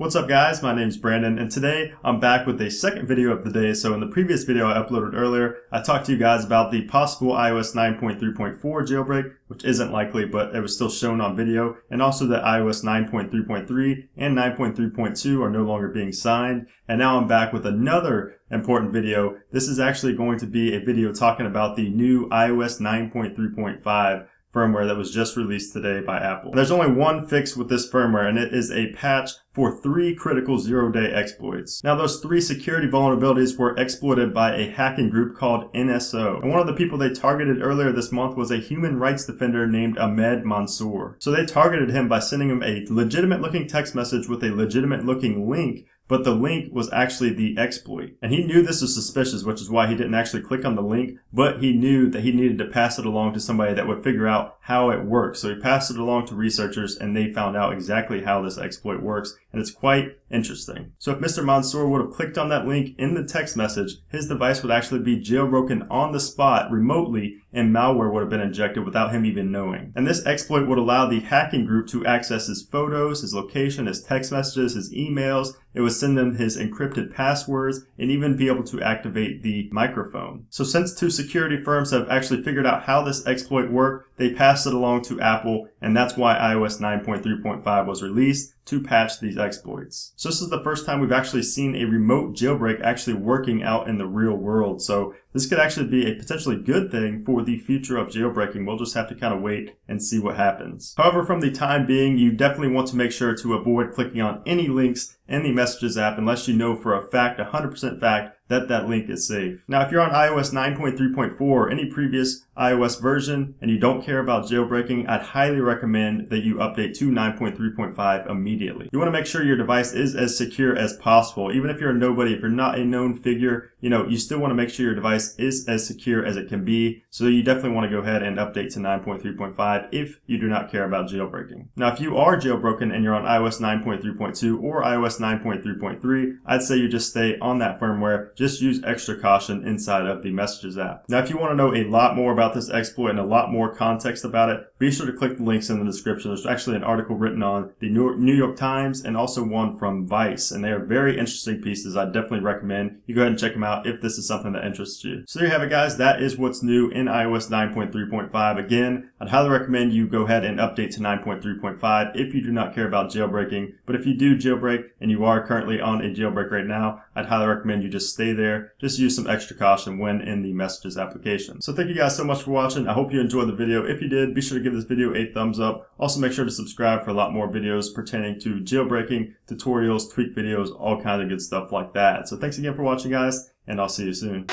What's up guys, my name is Brandon and today I'm back with a second video of the day. So in the previous video I uploaded earlier, I talked to you guys about the possible iOS 9.3.4 jailbreak, which isn't likely but it was still shown on video, and also that iOS 9.3.3 and 9.3.2 are no longer being signed. And now I'm back with another important video. This is actually going to be a video talking about the new iOS 9.3.5 firmware that was just released today by Apple. There's only one fix with this firmware and it is a patch for three critical zero-day exploits. Now those three security vulnerabilities were exploited by a hacking group called NSO. And one of the people they targeted earlier this month was a human rights defender named Ahmed Mansour. So they targeted him by sending him a legitimate looking text message with a legitimate looking link but the link was actually the exploit. And he knew this was suspicious, which is why he didn't actually click on the link, but he knew that he needed to pass it along to somebody that would figure out how it works. So he passed it along to researchers and they found out exactly how this exploit works. And it's quite interesting. So if Mr. Mansour would have clicked on that link in the text message, his device would actually be jailbroken on the spot remotely and malware would have been injected without him even knowing. And this exploit would allow the hacking group to access his photos, his location, his text messages, his emails. It would send them his encrypted passwords and even be able to activate the microphone. So since two security firms have actually figured out how this exploit worked, they passed it along to Apple and that's why iOS 9.3.5 was released to patch these exploits. So this is the first time we've actually seen a remote jailbreak actually working out in the real world. So this could actually be a potentially good thing for the future of jailbreaking. We'll just have to kind of wait and see what happens. However, from the time being, you definitely want to make sure to avoid clicking on any links in the Messages app unless you know for a fact, 100% fact, that that link is safe. Now, if you're on iOS 9.3.4 or any previous iOS version and you don't care about jailbreaking, I'd highly recommend that you update to 9.3.5 immediately. You want to make sure your device is as secure as possible. Even if you're a nobody, if you're not a known figure, you know, you still want to make sure your device is as secure as it can be. So you definitely want to go ahead and update to 9.3.5 if you do not care about jailbreaking. Now, if you are jailbroken and you're on iOS 9.3.2 or iOS 9.3.3, I'd say you just stay on that firmware just use extra caution inside of the Messages app. Now, if you want to know a lot more about this exploit and a lot more context about it, be sure to click the links in the description. There's actually an article written on the New York Times and also one from Vice, and they are very interesting pieces. I definitely recommend you go ahead and check them out if this is something that interests you. So there you have it, guys. That is what's new in iOS 9.3.5. Again, I'd highly recommend you go ahead and update to 9.3.5 if you do not care about jailbreaking. But if you do jailbreak and you are currently on a jailbreak right now, I'd highly recommend you just stay there. Just use some extra caution when in the messages application. So thank you guys so much for watching. I hope you enjoyed the video. If you did, be sure to give this video a thumbs up. Also make sure to subscribe for a lot more videos pertaining to jailbreaking, tutorials, tweak videos, all kinds of good stuff like that. So thanks again for watching guys, and I'll see you soon.